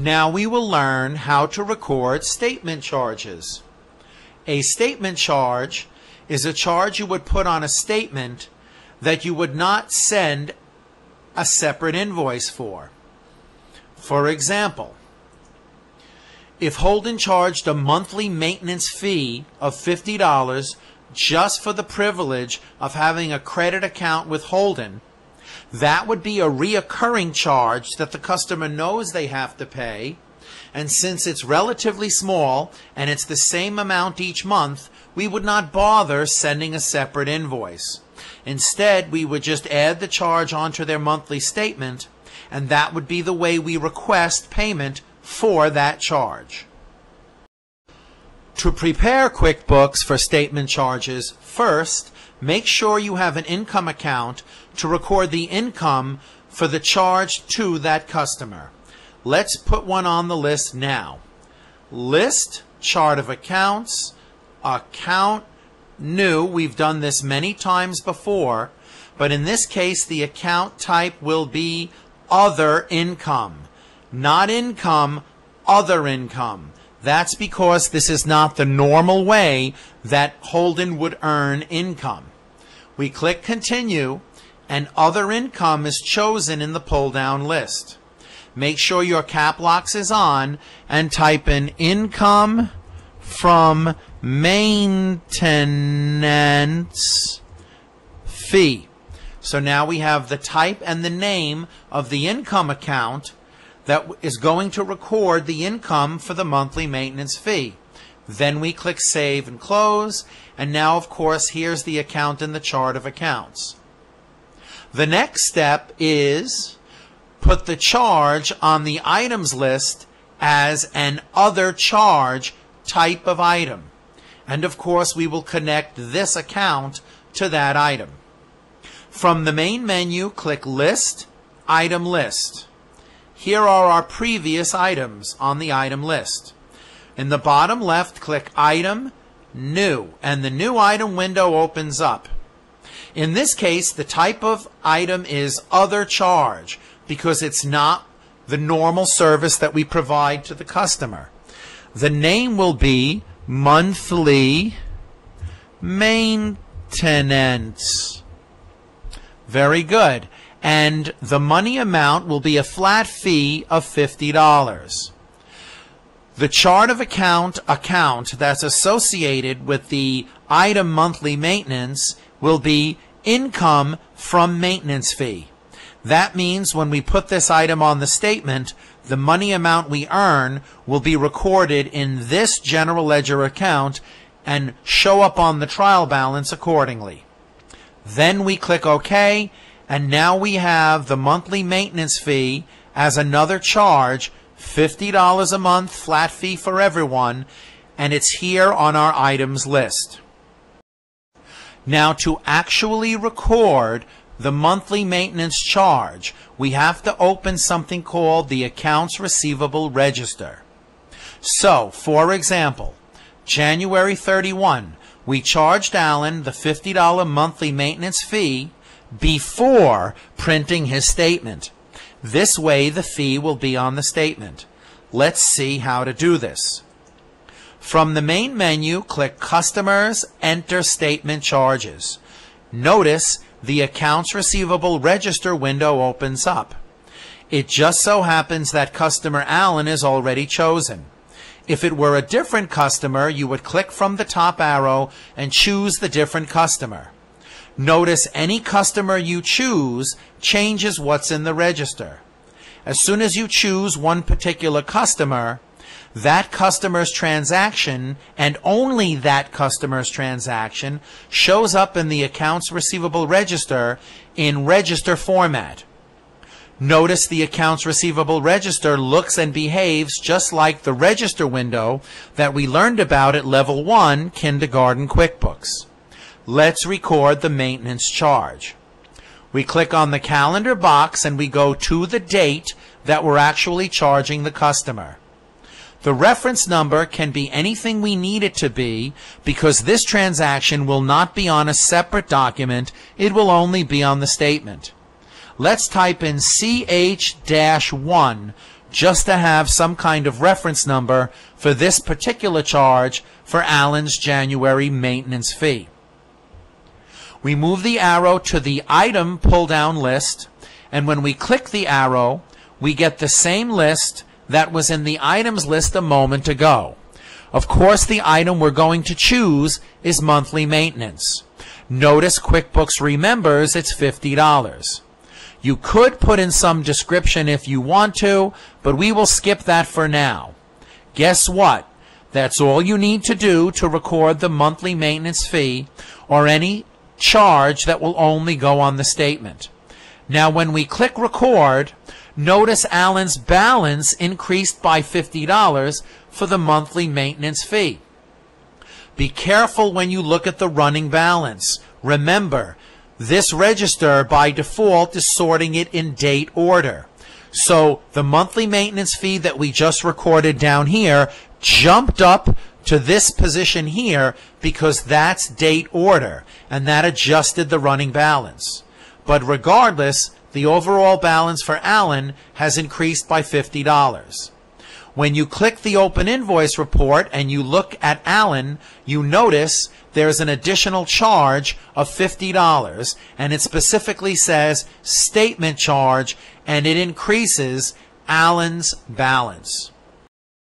Now we will learn how to record statement charges. A statement charge is a charge you would put on a statement that you would not send a separate invoice for. For example, if Holden charged a monthly maintenance fee of $50 just for the privilege of having a credit account with Holden, that would be a reoccurring charge that the customer knows they have to pay. And since it's relatively small and it's the same amount each month, we would not bother sending a separate invoice. Instead, we would just add the charge onto their monthly statement, and that would be the way we request payment for that charge. To prepare QuickBooks for statement charges, first, make sure you have an income account to record the income for the charge to that customer. Let's put one on the list now. List, chart of accounts, account, new. We've done this many times before, but in this case, the account type will be other income. Not income, other income. That's because this is not the normal way that Holden would earn income. We click continue and other income is chosen in the pull down list. Make sure your cap locks is on and type in income from maintenance fee. So now we have the type and the name of the income account that is going to record the income for the monthly maintenance fee. Then we click Save and Close, and now, of course, here's the account in the chart of accounts. The next step is put the charge on the items list as an other charge type of item. And of course, we will connect this account to that item. From the main menu, click List, Item List. Here are our previous items on the item list. In the bottom left, click Item, New, and the New Item window opens up. In this case, the type of item is Other Charge because it's not the normal service that we provide to the customer. The name will be Monthly Maintenance. Very good. And the money amount will be a flat fee of $50. The chart of account account that's associated with the item monthly maintenance will be income from maintenance fee. That means when we put this item on the statement, the money amount we earn will be recorded in this general ledger account and show up on the trial balance accordingly. Then we click OK, and now we have the monthly maintenance fee as another charge, $50 a month, flat fee for everyone, and it's here on our items list. Now to actually record the monthly maintenance charge, we have to open something called the Accounts Receivable Register. So, for example, January 31, we charged Alan the $50 monthly maintenance fee before printing his statement. This way the fee will be on the statement. Let's see how to do this. From the main menu, click Customers, enter Statement Charges. Notice the Accounts Receivable Register window opens up. It just so happens that customer Alan is already chosen. If it were a different customer, you would click from the top arrow and choose the different customer. Notice any customer you choose changes what's in the register. As soon as you choose one particular customer, that customer's transaction and only that customer's transaction shows up in the accounts receivable register in register format. Notice the accounts receivable register looks and behaves just like the register window that we learned about at level 1 kindergarten QuickBooks. Let's record the maintenance charge. We click on the calendar box and we go to the date that we're actually charging the customer. The reference number can be anything we need it to be because this transaction will not be on a separate document, it will only be on the statement. Let's type in CH-1 just to have some kind of reference number for this particular charge for Alan's January maintenance fee. We move the arrow to the item pull down list, and when we click the arrow, we get the same list that was in the items list a moment ago. Of course, the item we're going to choose is monthly maintenance. Notice QuickBooks remembers it's $50. You could put in some description if you want to, but we will skip that for now. Guess what? That's all you need to do to record the monthly maintenance fee or any charge that will only go on the statement. Now, when we click record, notice Alan's balance increased by $50 for the monthly maintenance fee. Be careful when you look at the running balance. Remember, this register by default is sorting it in date order. So the monthly maintenance fee that we just recorded down here jumped up to this position here because that's date order and that adjusted the running balance. But regardless, the overall balance for Alan has increased by $50. When you click the open invoice report and you look at Alan, you notice there's an additional charge of $50 and it specifically says statement charge and it increases Alan's balance.